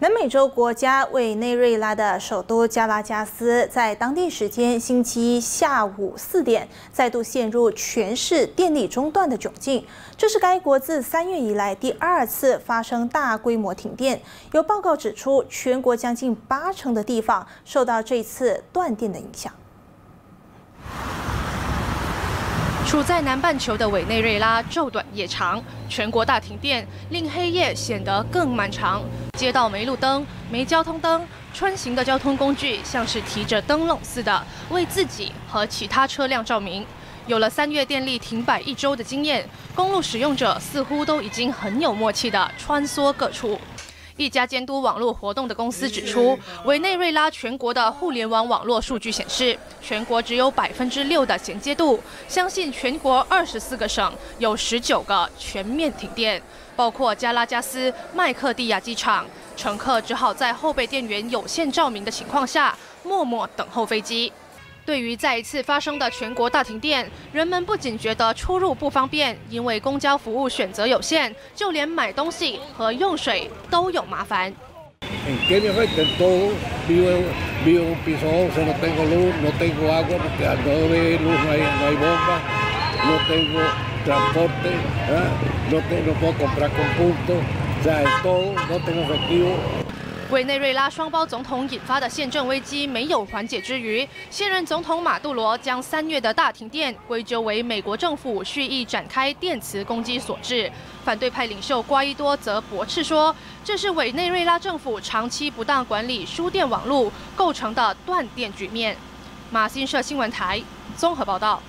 南美洲国家委内瑞拉的首都加拉加斯，在当地时间星期一下午四点，再度陷入全市电力中断的窘境。这是该国自三月以来第二次发生大规模停电。有报告指出，全国将近八成的地方受到这次断电的影响。处在南半球的委内瑞拉昼短夜长，全国大停电令黑夜显得更漫长。街道没路灯、没交通灯，穿行的交通工具像是提着灯笼似的，为自己和其他车辆照明。有了三月电力停摆一周的经验，公路使用者似乎都已经很有默契地穿梭各处。一家监督网络活动的公司指出，委内瑞拉全国的互联网网络数据显示，全国只有百分之六的衔接度。相信全国二十四个省有十九个全面停电，包括加拉加斯麦克蒂亚机场，乘客只好在后备电源有限照明的情况下，默默等候飞机。对于再一次发生的全国大停电，人们不仅觉得出入不方便，因为公交服务选择有限，就连买东西和用水都有麻烦。委内瑞拉双胞总统引发的宪政危机没有缓解之余，现任总统马杜罗将三月的大停电归咎为美国政府蓄意展开电磁攻击所致。反对派领袖瓜伊多则驳斥说，这是委内瑞拉政府长期不当管理输电网络构成的断电局面。马新社新闻台综合报道。